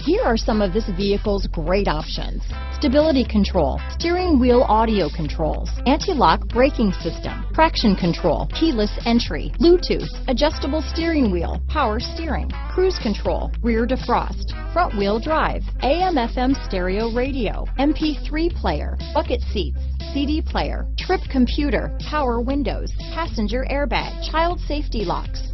Here are some of this vehicle's great options. Stability control, steering wheel audio controls, anti-lock braking system, traction control, keyless entry, Bluetooth, adjustable steering wheel, power steering, cruise control, rear defrost, front wheel drive, AM FM stereo radio, MP3 player, bucket seats, CD player, trip computer, power windows, passenger airbag, child safety locks,